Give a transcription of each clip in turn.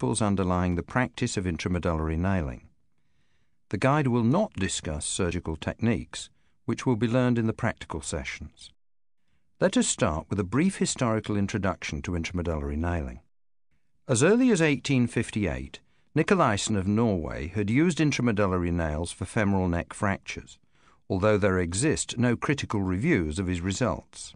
principles underlying the practice of intramedullary nailing. The guide will not discuss surgical techniques, which will be learned in the practical sessions. Let us start with a brief historical introduction to intramedullary nailing. As early as 1858, Nicolaysen of Norway had used intramedullary nails for femoral neck fractures, although there exist no critical reviews of his results.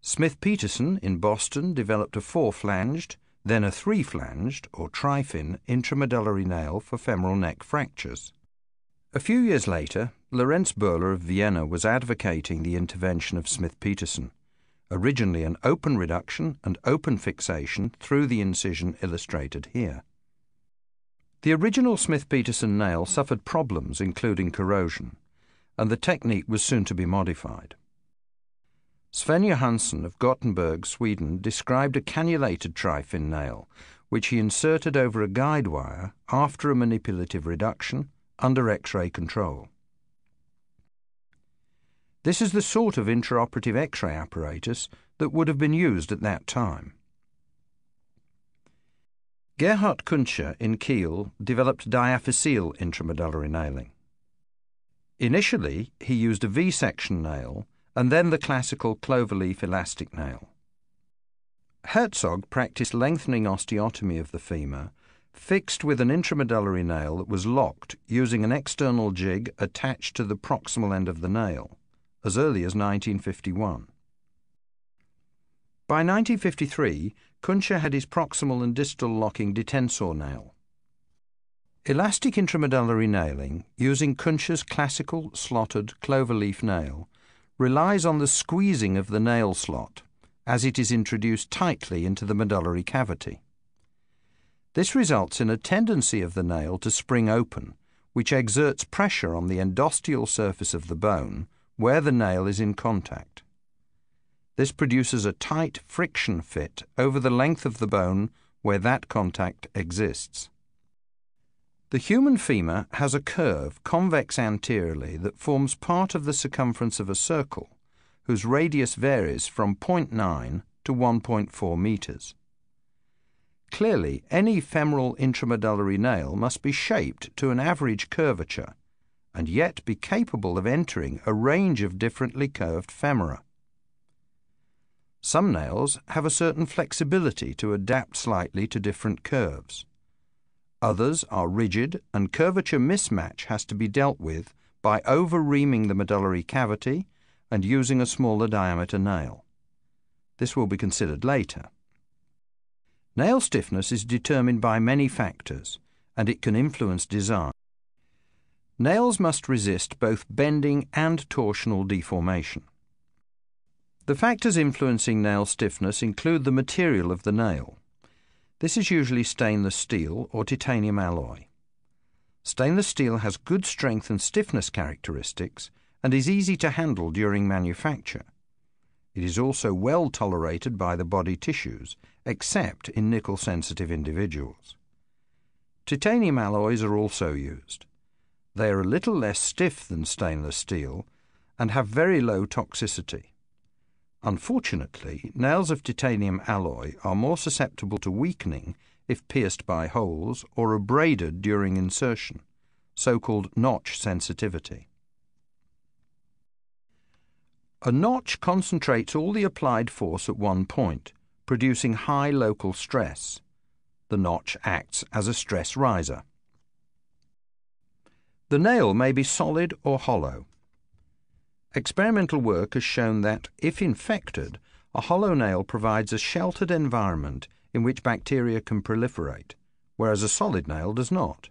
Smith Petersen in Boston developed a four flanged, then a three flanged, or trifin, intramedullary nail for femoral neck fractures. A few years later, Lorenz Böhler of Vienna was advocating the intervention of Smith Petersen, originally an open reduction and open fixation through the incision illustrated here. The original Smith Petersen nail suffered problems, including corrosion, and the technique was soon to be modified. Sven Johansson of Gothenburg, Sweden, described a cannulated trifin nail, which he inserted over a guide wire after a manipulative reduction under X ray control. This is the sort of intraoperative X ray apparatus that would have been used at that time. Gerhard Kuntscher in Kiel developed diaphyseal intramedullary nailing. Initially, he used a V section nail and then the classical cloverleaf elastic nail. Herzog practiced lengthening osteotomy of the femur, fixed with an intramedullary nail that was locked using an external jig attached to the proximal end of the nail, as early as 1951. By 1953, Kuntscher had his proximal and distal locking detensor nail. Elastic intramedullary nailing, using Kuntscher's classical slotted cloverleaf nail, relies on the squeezing of the nail slot as it is introduced tightly into the medullary cavity. This results in a tendency of the nail to spring open, which exerts pressure on the endosteal surface of the bone where the nail is in contact. This produces a tight friction fit over the length of the bone where that contact exists. The human femur has a curve convex anteriorly that forms part of the circumference of a circle, whose radius varies from 0.9 to 1.4 metres. Clearly, any femoral intramedullary nail must be shaped to an average curvature, and yet be capable of entering a range of differently curved femora. Some nails have a certain flexibility to adapt slightly to different curves. Others are rigid, and curvature mismatch has to be dealt with by over-reaming the medullary cavity and using a smaller diameter nail. This will be considered later. Nail stiffness is determined by many factors, and it can influence design. Nails must resist both bending and torsional deformation. The factors influencing nail stiffness include the material of the nail, this is usually stainless steel or titanium alloy. Stainless steel has good strength and stiffness characteristics and is easy to handle during manufacture. It is also well tolerated by the body tissues, except in nickel sensitive individuals. Titanium alloys are also used. They are a little less stiff than stainless steel and have very low toxicity. Unfortunately, nails of titanium alloy are more susceptible to weakening if pierced by holes or abraded during insertion, so called notch sensitivity. A notch concentrates all the applied force at one point, producing high local stress. The notch acts as a stress riser. The nail may be solid or hollow. Experimental work has shown that, if infected, a hollow nail provides a sheltered environment in which bacteria can proliferate, whereas a solid nail does not.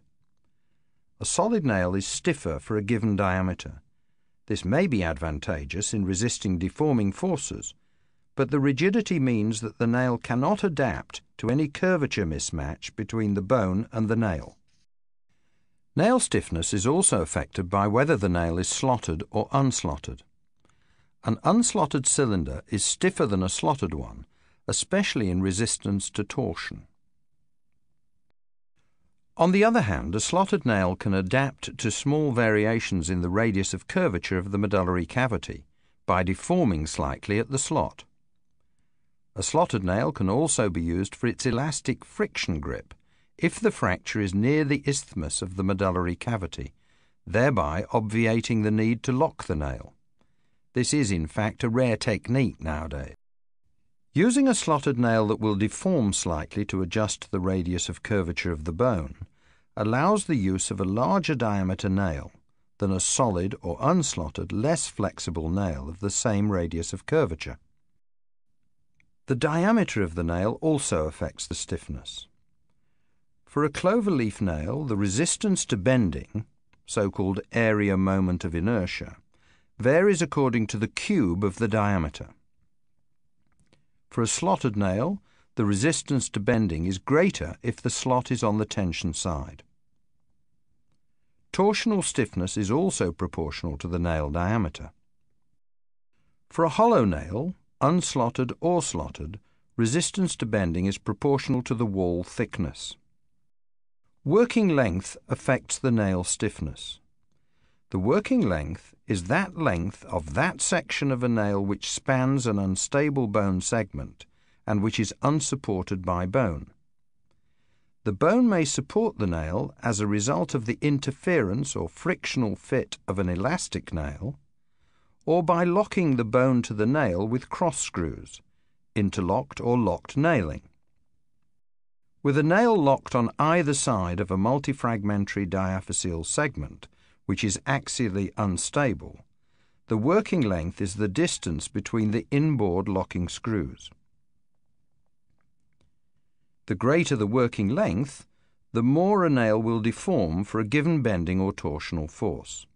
A solid nail is stiffer for a given diameter. This may be advantageous in resisting deforming forces, but the rigidity means that the nail cannot adapt to any curvature mismatch between the bone and the nail. Nail stiffness is also affected by whether the nail is slotted or unslotted. An unslotted cylinder is stiffer than a slotted one, especially in resistance to torsion. On the other hand, a slotted nail can adapt to small variations in the radius of curvature of the medullary cavity by deforming slightly at the slot. A slotted nail can also be used for its elastic friction grip if the fracture is near the isthmus of the medullary cavity, thereby obviating the need to lock the nail. This is, in fact, a rare technique nowadays. Using a slotted nail that will deform slightly to adjust the radius of curvature of the bone allows the use of a larger diameter nail than a solid or unslotted, less flexible nail of the same radius of curvature. The diameter of the nail also affects the stiffness. For a cloverleaf nail, the resistance to bending, so-called area moment of inertia, varies according to the cube of the diameter. For a slotted nail, the resistance to bending is greater if the slot is on the tension side. Torsional stiffness is also proportional to the nail diameter. For a hollow nail, unslotted or slotted, resistance to bending is proportional to the wall thickness. Working length affects the nail stiffness. The working length is that length of that section of a nail which spans an unstable bone segment and which is unsupported by bone. The bone may support the nail as a result of the interference or frictional fit of an elastic nail, or by locking the bone to the nail with cross screws, interlocked or locked nailing. With a nail locked on either side of a multifragmentary diaphyseal segment, which is axially unstable, the working length is the distance between the inboard locking screws. The greater the working length, the more a nail will deform for a given bending or torsional force.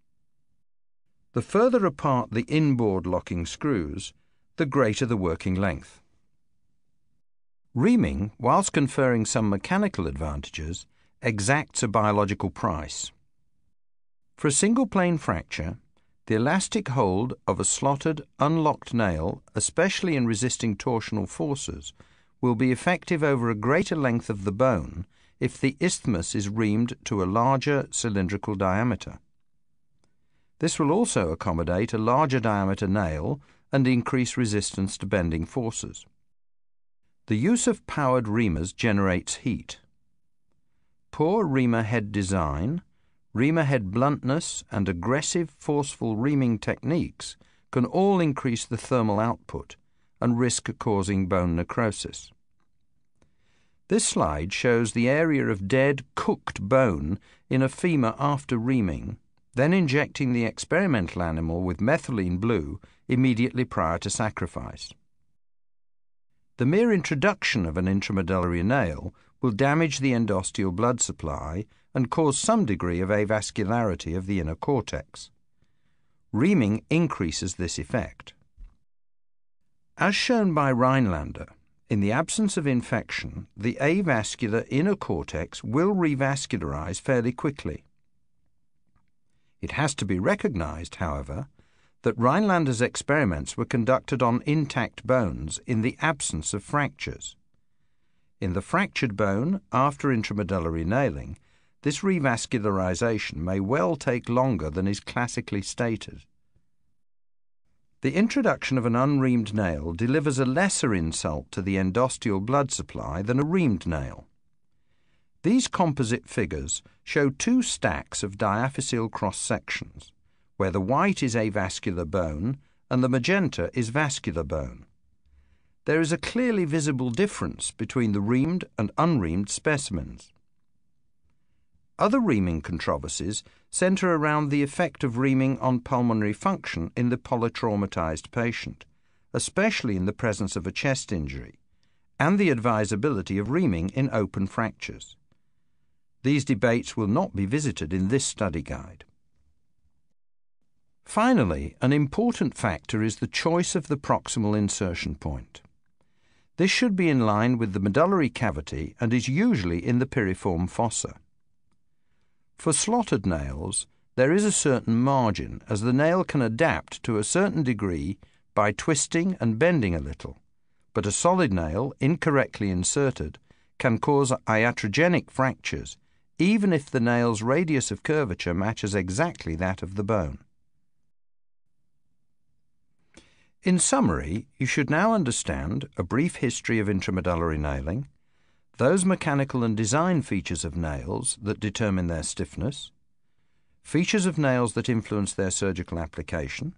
The further apart the inboard locking screws, the greater the working length. Reaming, whilst conferring some mechanical advantages, exacts a biological price. For a single plane fracture, the elastic hold of a slotted, unlocked nail, especially in resisting torsional forces, will be effective over a greater length of the bone if the isthmus is reamed to a larger cylindrical diameter. This will also accommodate a larger diameter nail and increase resistance to bending forces. The use of powered reamers generates heat. Poor reamer head design, reamer head bluntness, and aggressive, forceful reaming techniques can all increase the thermal output and risk causing bone necrosis. This slide shows the area of dead, cooked bone in a femur after reaming, then injecting the experimental animal with methylene blue immediately prior to sacrifice. The mere introduction of an intramedullary nail will damage the endosteal blood supply and cause some degree of avascularity of the inner cortex. Reaming increases this effect. As shown by Rhinelander, in the absence of infection, the avascular inner cortex will revascularize fairly quickly. It has to be recognized, however, that Rhinelander's experiments were conducted on intact bones in the absence of fractures. In the fractured bone, after intramedullary nailing, this revascularization may well take longer than is classically stated. The introduction of an unreamed nail delivers a lesser insult to the endosteal blood supply than a reamed nail. These composite figures show two stacks of diaphyseal cross sections, where the white is avascular bone and the magenta is vascular bone. There is a clearly visible difference between the reamed and unreamed specimens. Other reaming controversies centre around the effect of reaming on pulmonary function in the polytraumatized patient, especially in the presence of a chest injury, and the advisability of reaming in open fractures. These debates will not be visited in this study guide. Finally, an important factor is the choice of the proximal insertion point. This should be in line with the medullary cavity and is usually in the piriform fossa. For slotted nails, there is a certain margin, as the nail can adapt to a certain degree by twisting and bending a little, but a solid nail, incorrectly inserted, can cause iatrogenic fractures, even if the nail's radius of curvature matches exactly that of the bone. In summary, you should now understand a brief history of intramedullary nailing, those mechanical and design features of nails that determine their stiffness, features of nails that influence their surgical application,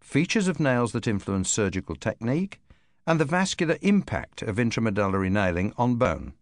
features of nails that influence surgical technique, and the vascular impact of intramedullary nailing on bone.